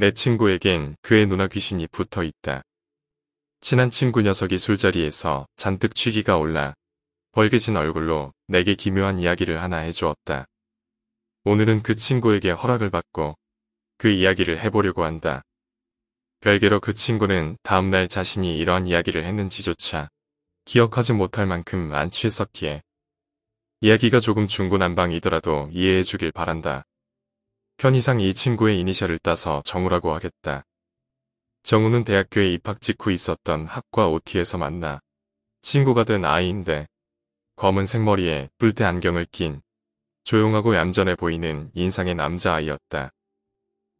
내 친구에겐 그의 누나 귀신이 붙어 있다. 친한 친구 녀석이 술자리에서 잔뜩 취기가 올라 벌개진 얼굴로 내게 기묘한 이야기를 하나 해주었다. 오늘은 그 친구에게 허락을 받고 그 이야기를 해보려고 한다. 별개로 그 친구는 다음날 자신이 이러한 이야기를 했는지조차 기억하지 못할 만큼 안 취했었기에 이야기가 조금 중구난방이더라도 이해해 주길 바란다. 편의상 이 친구의 이니셜을 따서 정우라고 하겠다. 정우는 대학교에 입학 직후 있었던 학과 OT에서 만나 친구가 된 아이인데 검은 생머리에 뿔테 안경을 낀 조용하고 얌전해 보이는 인상의 남자아이였다.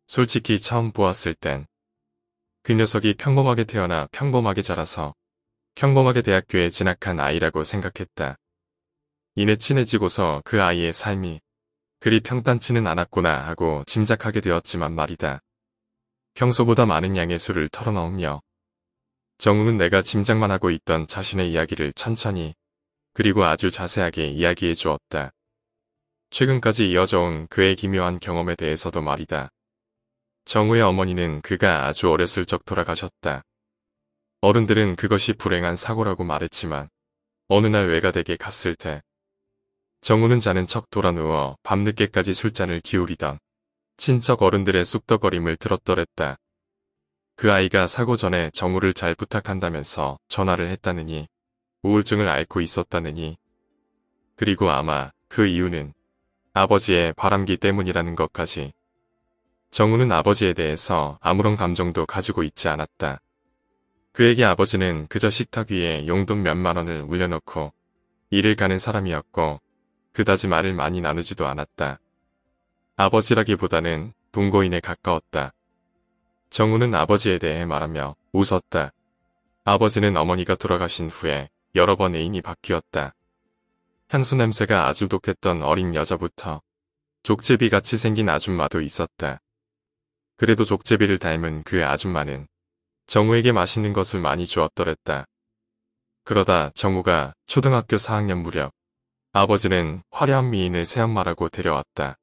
솔직히 처음 보았을 땐 그 녀석이 평범하게 태어나 평범하게 자라서 평범하게 대학교에 진학한 아이라고 생각했다. 이내 친해지고서 그 아이의 삶이 그리 평탄치는 않았구나 하고 짐작하게 되었지만 말이다. 평소보다 많은 양의 술을 털어넣으며 정우는 내가 짐작만 하고 있던 자신의 이야기를 천천히 그리고 아주 자세하게 이야기해 주었다. 최근까지 이어져 온 그의 기묘한 경험에 대해서도 말이다. 정우의 어머니는 그가 아주 어렸을 적 돌아가셨다. 어른들은 그것이 불행한 사고라고 말했지만 어느 날 외가댁에 갔을 때 정우는 자는 척 돌아누워 밤늦게까지 술잔을 기울이던 친척 어른들의 쑥덕거림을 들었더랬다. 그 아이가 사고 전에 정우를 잘 부탁한다면서 전화를 했다느니 우울증을 앓고 있었다느니 그리고 아마 그 이유는 아버지의 바람기 때문이라는 것까지 정우는 아버지에 대해서 아무런 감정도 가지고 있지 않았다. 그에게 아버지는 그저 식탁 위에 용돈 몇만 원을 올려놓고 일을 가는 사람이었고 그다지 말을 많이 나누지도 않았다. 아버지라기보다는 동거인에 가까웠다. 정우는 아버지에 대해 말하며 웃었다. 아버지는 어머니가 돌아가신 후에 여러 번 애인이 바뀌었다. 향수 냄새가 아주 독했던 어린 여자부터 족제비 같이 생긴 아줌마도 있었다. 그래도 족제비를 닮은 그 아줌마는 정우에게 맛있는 것을 많이 주었더랬다. 그러다 정우가 초등학교 4학년 무렵 아버지는 화려한 미인을 새엄마라고 데려왔다.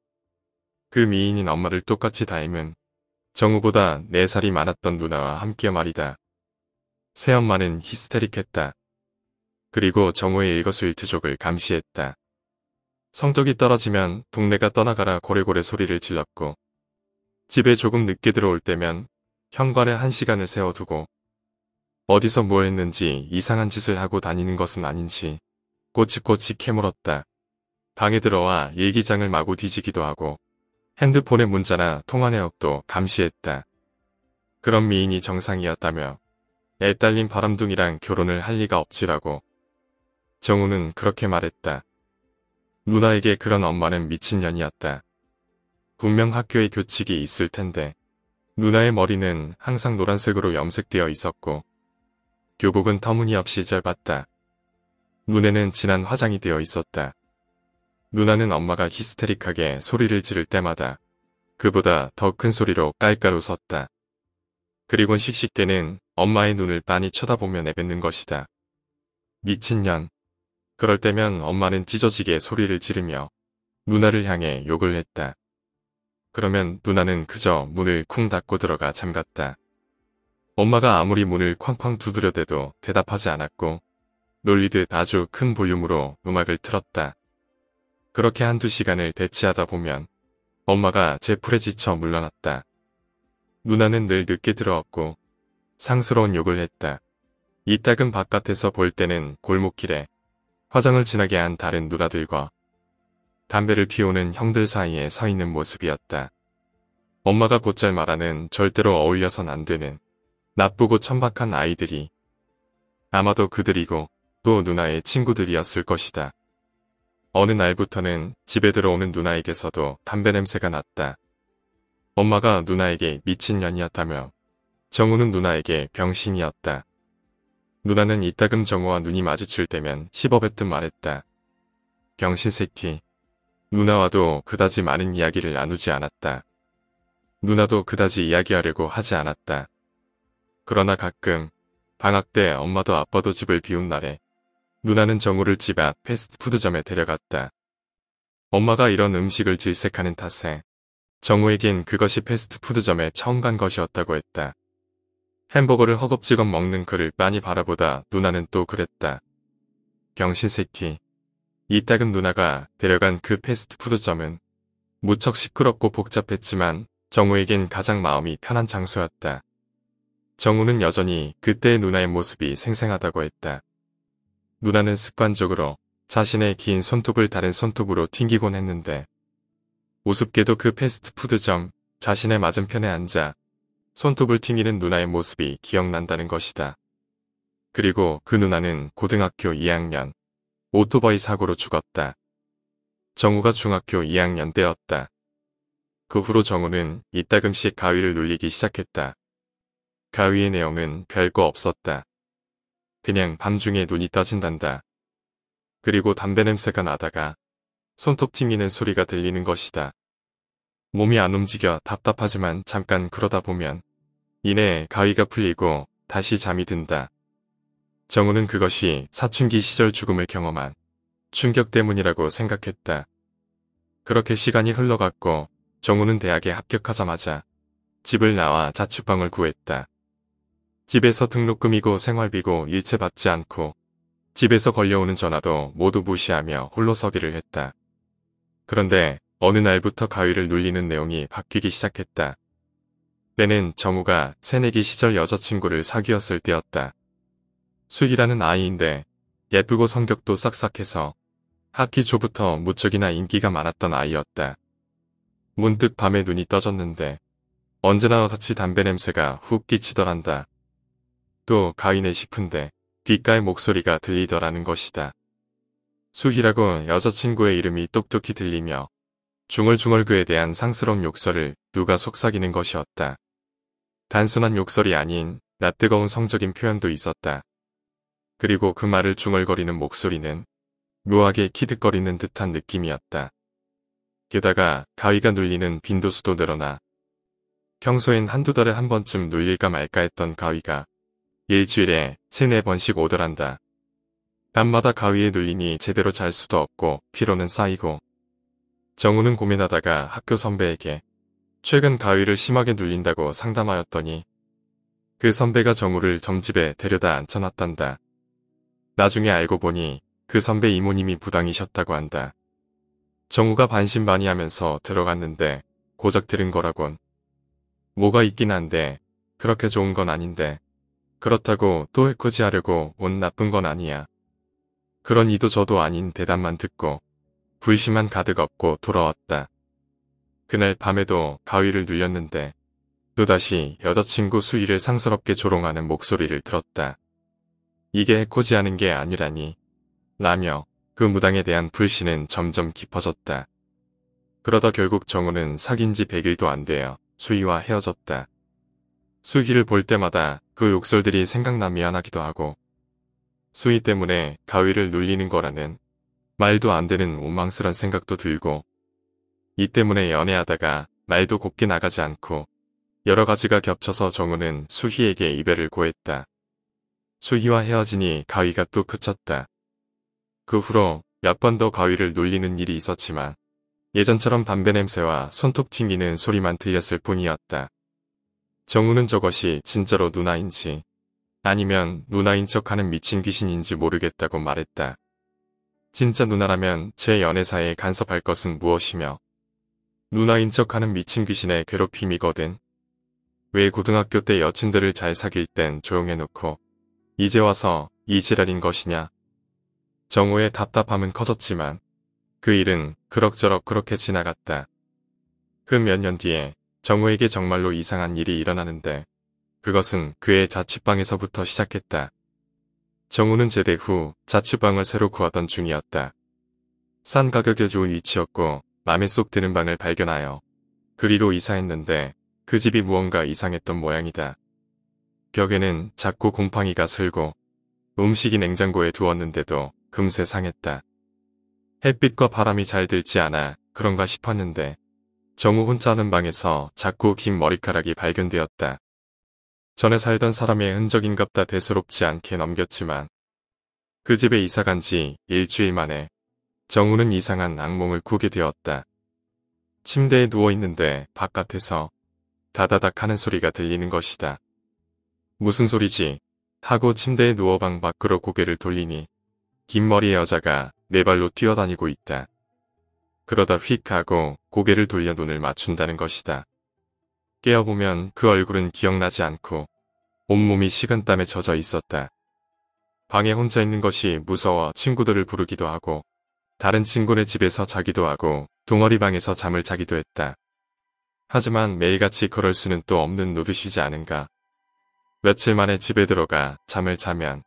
그 미인인 엄마를 똑같이 닮은 정우보다 4살이 많았던 누나와 함께 말이다. 새엄마는 히스테릭했다. 그리고 정우의 일거수일투족을 감시했다. 성적이 떨어지면 동네가 떠나가라 고래고래 소리를 질렀고 집에 조금 늦게 들어올 때면 현관에 한 시간을 세워두고 어디서 뭐 했는지 이상한 짓을 하고 다니는 것은 아닌지 꼬치꼬치 캐물었다. 방에 들어와 일기장을 마구 뒤지기도 하고 핸드폰의 문자나 통화 내역도 감시했다. 그런 미인이 정상이었다며 애 딸린 바람둥이랑 결혼을 할 리가 없지라고 정우는 그렇게 말했다. 누나에게 그런 엄마는 미친년이었다. 분명 학교에 교칙이 있을 텐데 누나의 머리는 항상 노란색으로 염색되어 있었고 교복은 터무니없이 짧았다. 눈에는 진한 화장이 되어 있었다. 누나는 엄마가 히스테릭하게 소리를 지를 때마다 그보다 더 큰 소리로 깔깔 웃었다. 그리곤 씩씩대는 엄마의 눈을 빤히 쳐다보며 내뱉는 것이다. 미친년. 그럴 때면 엄마는 찢어지게 소리를 지르며 누나를 향해 욕을 했다. 그러면 누나는 그저 문을 쿵 닫고 들어가 잠갔다. 엄마가 아무리 문을 쾅쾅 두드려대도 대답하지 않았고 놀리듯 아주 큰 볼륨으로 음악을 틀었다. 그렇게 한두 시간을 대치하다 보면 엄마가 제 풀에 지쳐 물러났다. 누나는 늘 늦게 들어왔고 상스러운 욕을 했다. 이따금 바깥에서 볼 때는 골목길에 화장을 진하게 한 다른 누나들과 담배를 피우는 형들 사이에 서 있는 모습이었다. 엄마가 곧잘 말하는 절대로 어울려선 안 되는 나쁘고 천박한 아이들이 아마도 그들이고 또 누나의 친구들이었을 것이다. 어느 날부터는 집에 들어오는 누나에게서도 담배 냄새가 났다. 엄마가 누나에게 미친년이었다며 정우는 누나에게 병신이었다. 누나는 이따금 정우와 눈이 마주칠 때면 씹어뱉듯 말했다. 병신 새끼. 누나와도 그다지 많은 이야기를 나누지 않았다. 누나도 그다지 이야기하려고 하지 않았다. 그러나 가끔 방학 때 엄마도 아빠도 집을 비운 날에 누나는 정우를 집 앞 패스트푸드점에 데려갔다. 엄마가 이런 음식을 질색하는 탓에 정우에겐 그것이 패스트푸드점에 처음 간 것이었다고 했다. 햄버거를 허겁지겁 먹는 그를 빤히 바라보다 누나는 또 그랬다. 병신 새끼. 이따금 누나가 데려간 그 패스트푸드점은 무척 시끄럽고 복잡했지만 정우에겐 가장 마음이 편한 장소였다. 정우는 여전히 그때의 누나의 모습이 생생하다고 했다. 누나는 습관적으로 자신의 긴 손톱을 다른 손톱으로 튕기곤 했는데 우습게도 그 패스트푸드점 자신의 맞은편에 앉아 손톱을 튕기는 누나의 모습이 기억난다는 것이다. 그리고 그 누나는 고등학교 2학년 오토바이 사고로 죽었다. 정우가 중학교 2학년 때였다. 그 후로 정우는 이따금씩 가위를 눌리기 시작했다. 가위의 내용은 별거 없었다. 그냥 밤중에 눈이 떠진단다. 그리고 담배 냄새가 나다가 손톱 튕기는 소리가 들리는 것이다. 몸이 안 움직여 답답하지만 잠깐 그러다 보면 이내 가위가 풀리고 다시 잠이 든다. 정우는 그것이 사춘기 시절 죽음을 경험한 충격 때문이라고 생각했다. 그렇게 시간이 흘러갔고 정우는 대학에 합격하자마자 집을 나와 자취방을 구했다. 집에서 등록금이고 생활비고 일체 받지 않고 집에서 걸려오는 전화도 모두 무시하며 홀로 서기를 했다. 그런데 어느 날부터 가위를 눌리는 내용이 바뀌기 시작했다. 때는 정우가 새내기 시절 여자친구를 사귀었을 때였다. 수희라는 아이인데 예쁘고 성격도 싹싹해서 학기 초부터 무척이나 인기가 많았던 아이였다. 문득 밤에 눈이 떠졌는데 언제나 같이 담배 냄새가 훅 끼치더란다. 또 가위네 싶은데 귓가의 목소리가 들리더라는 것이다. 수희라고 여자친구의 이름이 똑똑히 들리며 중얼중얼 그에 대한 상스러운 욕설을 누가 속삭이는 것이었다. 단순한 욕설이 아닌 낯뜨거운 성적인 표현도 있었다. 그리고 그 말을 중얼거리는 목소리는 묘하게 키득거리는 듯한 느낌이었다. 게다가 가위가 눌리는 빈도수도 늘어나 평소엔 한두 달에 한 번쯤 눌릴까 말까 했던 가위가 일주일에 세네 번씩 오더란다. 밤마다 가위에 눌리니 제대로 잘 수도 없고 피로는 쌓이고 정우는 고민하다가 학교 선배에게 최근 가위를 심하게 눌린다고 상담하였더니 그 선배가 정우를 점집에 데려다 앉혀놨단다. 나중에 알고 보니 그 선배 이모님이 부당이셨다고 한다. 정우가 반신반의하면서 들어갔는데 고작 들은 거라곤. 뭐가 있긴 한데 그렇게 좋은 건 아닌데 그렇다고 또 해코지하려고 온 나쁜 건 아니야. 그런 이도 저도 아닌 대답만 듣고 불심한 가득 업고 돌아왔다. 그날 밤에도 가위를 눌렸는데 또다시 여자친구 수희를 상스럽게 조롱하는 목소리를 들었다. 이게 해코지하는 게 아니라니 라며 그 무당에 대한 불신은 점점 깊어졌다. 그러다 결국 정우는 사귄 지 100일도 안 되어 수희와 헤어졌다. 수희를 볼 때마다 그 욕설들이 생각나 미안하기도 하고 수희 때문에 가위를 눌리는 거라는 말도 안 되는 원망스런 생각도 들고 이 때문에 연애하다가 말도 곱게 나가지 않고 여러 가지가 겹쳐서 정우는 수희에게 이별을 고했다. 수희와 헤어지니 가위가 또 그쳤다. 그 후로 몇 번 더 가위를 눌리는 일이 있었지만 예전처럼 담배 냄새와 손톱 튕기는 소리만 들렸을 뿐이었다. 정우는 저것이 진짜로 누나인지 아니면 누나인 척하는 미친 귀신인지 모르겠다고 말했다. 진짜 누나라면 제 연애사에 간섭할 것은 무엇이며 누나인 척하는 미친 귀신의 괴롭힘이거든. 왜 고등학교 때 여친들을 잘 사귈 땐 조용해놓고 이제 와서 이 지랄인 것이냐. 정우의 답답함은 커졌지만 그 일은 그럭저럭 그렇게 지나갔다. 그 몇 년 뒤에 정우에게 정말로 이상한 일이 일어나는데 그것은 그의 자취방에서부터 시작했다. 정우는 제대 후 자취방을 새로 구하던 중이었다. 싼 가격에 좋은 위치였고 맘에 쏙 드는 방을 발견하여 그리로 이사했는데 그 집이 무언가 이상했던 모양이다. 벽에는 작고 곰팡이가 슬고 음식이 냉장고에 두었는데도 금세 상했다. 햇빛과 바람이 잘 들지 않아 그런가 싶었는데 정우 혼자 하는 방에서 자꾸 긴 머리카락이 발견되었다. 전에 살던 사람의 흔적인갑다 대수롭지 않게 넘겼지만 그 집에 이사 간 지 일주일 만에 정우는 이상한 악몽을 꾸게 되었다. 침대에 누워 있는데 바깥에서 다다닥 하는 소리가 들리는 것이다. 무슨 소리지? 하고 침대에 누워 방 밖으로 고개를 돌리니 긴 머리의 여자가 네 발로 뛰어다니고 있다. 그러다 휙 하고 고개를 돌려 눈을 맞춘다는 것이다. 깨어보면 그 얼굴은 기억나지 않고 온몸이 식은땀에 젖어 있었다. 방에 혼자 있는 것이 무서워 친구들을 부르기도 하고 다른 친구네 집에서 자기도 하고 동어리 방에서 잠을 자기도 했다. 하지만 매일같이 그럴 수는 또 없는 노릇이지 않은가. 며칠 만에 집에 들어가 잠을 자면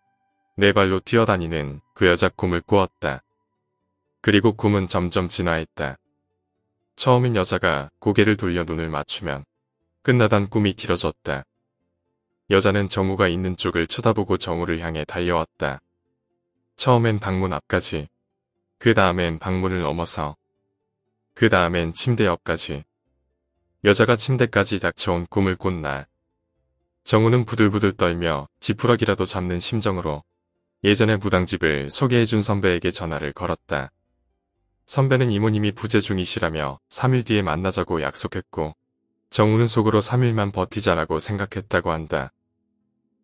네 발로 뛰어다니는 그 여자 꿈을 꾸었다. 그리고 꿈은 점점 진화했다. 처음엔 여자가 고개를 돌려 눈을 맞추면 끝나단 꿈이 길어졌다. 여자는 정우가 있는 쪽을 쳐다보고 정우를 향해 달려왔다. 처음엔 방문 앞까지, 그 다음엔 방문을 넘어서, 그 다음엔 침대 옆까지. 여자가 침대까지 닥쳐온 꿈을 꾼 날. 정우는 부들부들 떨며 지푸러기라도 잡는 심정으로 예전에 무당집을 소개해준 선배에게 전화를 걸었다. 선배는 이모님이 부재 중이시라며 3일 뒤에 만나자고 약속했고 정우는 속으로 3일만 버티자라고 생각했다고 한다.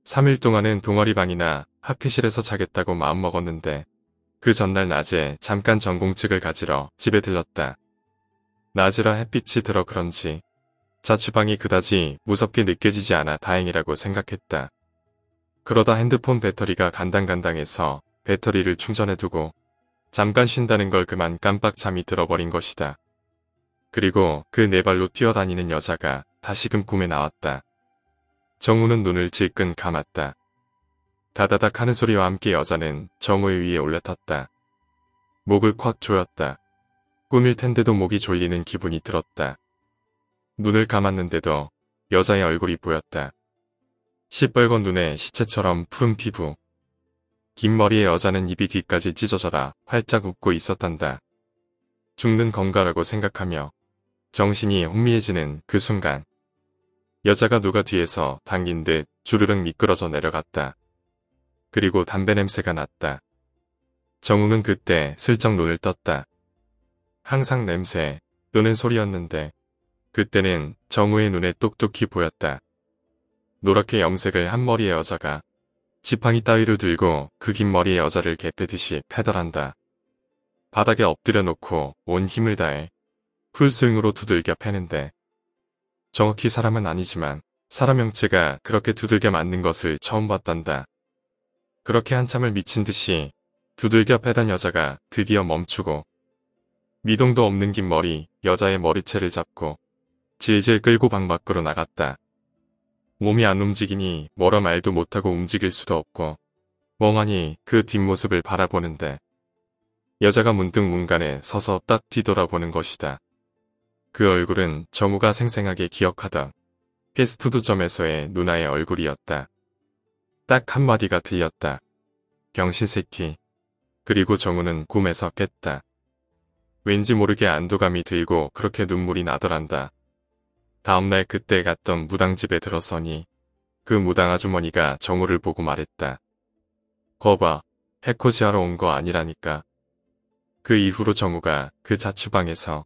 3일 동안은 동아리방이나 학회실에서 자겠다고 마음먹었는데 그 전날 낮에 잠깐 전공책을 가지러 집에 들렀다. 낮이라 햇빛이 들어 그런지 자취방이 그다지 무섭게 느껴지지 않아 다행이라고 생각했다. 그러다 핸드폰 배터리가 간당간당해서 배터리를 충전해두고 잠깐 쉰다는 걸 그만 깜빡 잠이 들어버린 것이다. 그리고 그 네 발로 뛰어다니는 여자가 다시금 꿈에 나왔다. 정우는 눈을 질끈 감았다. 다다닥 하는 소리와 함께 여자는 정우의 위에 올라탔다. 목을 콱 조였다. 꿈일 텐데도 목이 졸리는 기분이 들었다. 눈을 감았는데도 여자의 얼굴이 보였다. 시뻘건 눈에 시체처럼 푸른 피부. 긴 머리의 여자는 입이 귀까지 찢어져라 활짝 웃고 있었단다. 죽는 건가라고 생각하며 정신이 혼미해지는 그 순간 여자가 누가 뒤에서 당긴 듯 주르륵 미끄러져 내려갔다. 그리고 담배 냄새가 났다. 정우는 그때 슬쩍 눈을 떴다. 항상 냄새, 또는 소리였는데 그때는 정우의 눈에 똑똑히 보였다. 노랗게 염색을 한 머리의 여자가 지팡이 따위를 들고 그 긴 머리의 여자를 개패듯이 패달한다. 바닥에 엎드려 놓고 온 힘을 다해 풀스윙으로 두들겨 패는데 정확히 사람은 아니지만 사람 형체가 그렇게 두들겨 맞는 것을 처음 봤단다. 그렇게 한참을 미친 듯이 두들겨 패던 여자가 드디어 멈추고 미동도 없는 긴 머리 여자의 머리채를 잡고 질질 끌고 방 밖으로 나갔다. 몸이 안 움직이니 뭐라 말도 못하고 움직일 수도 없고 멍하니 그 뒷모습을 바라보는데 여자가 문득 문간에 서서 딱 뒤돌아보는 것이다. 그 얼굴은 정우가 생생하게 기억하던 패스트푸드점에서의 누나의 얼굴이었다. 딱 한마디가 들렸다. 병신 새끼. 그리고 정우는 꿈에서 깼다. 왠지 모르게 안도감이 들고 그렇게 눈물이 나더란다. 다음날 그때 갔던 무당집에 들어서니 그 무당 아주머니가 정우를 보고 말했다. 거봐, 해코지하러 온 거 아니라니까. 그 이후로 정우가 그 자취방에서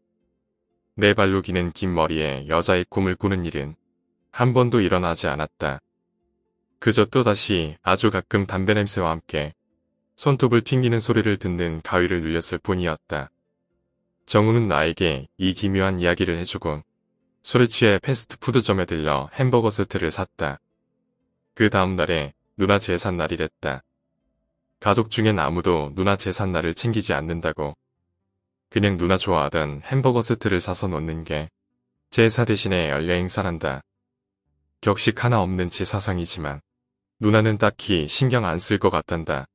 네 발로 기는 긴 머리에 여자의 꿈을 꾸는 일은 한 번도 일어나지 않았다. 그저 또다시 아주 가끔 담배 냄새와 함께 손톱을 튕기는 소리를 듣는 가위를 눌렸을 뿐이었다. 정우는 나에게 이 기묘한 이야기를 해주곤 술에 취해 패스트푸드점에 들려 햄버거 세트를 샀다. 그 다음날에 누나 제삿날이랬다. 가족 중엔 아무도 누나 제삿날을 챙기지 않는다고 그냥 누나 좋아하던 햄버거 세트를 사서 놓는 게 제사 대신에 연례 행사란다. 격식 하나 없는 제사상이지만 누나는 딱히 신경 안 쓸 것 같단다.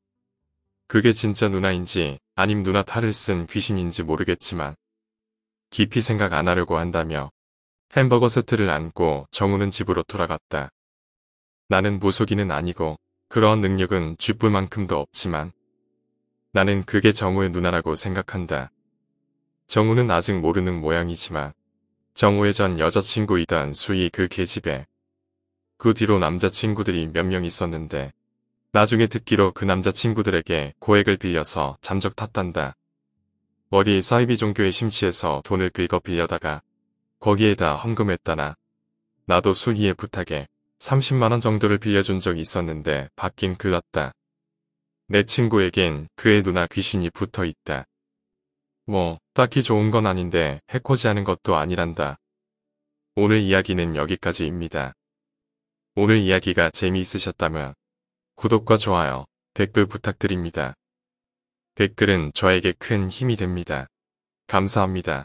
그게 진짜 누나인지 아님 누나 탈을 쓴 귀신인지 모르겠지만 깊이 생각 안 하려고 한다며 햄버거 세트를 안고 정우는 집으로 돌아갔다. 나는 무속인은 아니고 그러한 능력은 쥐뿔만큼도 없지만 나는 그게 정우의 누나라고 생각한다. 정우는 아직 모르는 모양이지만 정우의 전 여자친구이던 수희 그 계집에 그 뒤로 남자친구들이 몇 명 있었는데 나중에 듣기로 그 남자친구들에게 고액을 빌려서 잠적 탔단다. 어디 사이비 종교에 심취해서 돈을 긁어 빌려다가 거기에다 헌금했다나 나도 순이의 부탁에 30만원 정도를 빌려준 적이 있었는데 받긴 글렀다. 내 친구에겐 그의 누나 귀신이 붙어 있다. 뭐, 딱히 좋은 건 아닌데 해코지 하는 것도 아니란다. 오늘 이야기는 여기까지입니다. 오늘 이야기가 재미있으셨다면 구독과 좋아요, 댓글 부탁드립니다. 댓글은 저에게 큰 힘이 됩니다. 감사합니다.